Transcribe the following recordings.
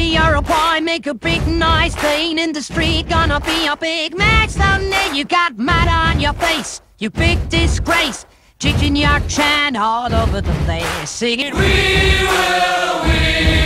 You're a boy, make a big noise playing in the street. Gonna be a big man someday. You got mud on your face, you big disgrace. Jigging your chant all over the place, singing. We will, we will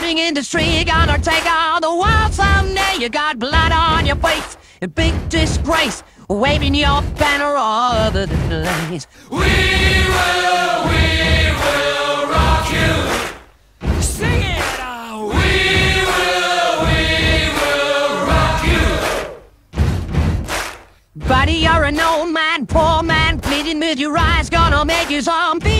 man, shouting in the. Gonna take on the world someday. You got blood on your face, a big disgrace. Waving your banner all over the place. We will, we will rock you. Sing it out! We will, we will rock you. Buddy, you're an old man, poor man, pleading with your eyes, gonna make you zombie.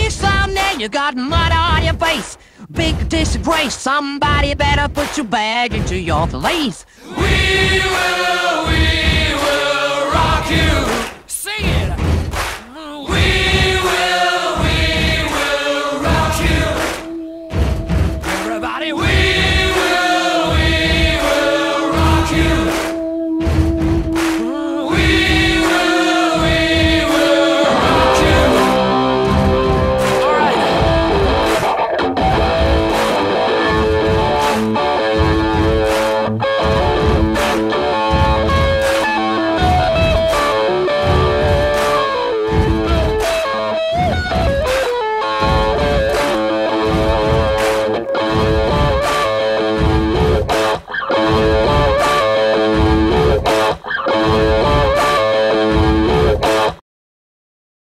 You got mud on your face, big disgrace. Somebody better put your bag into your place. We will, we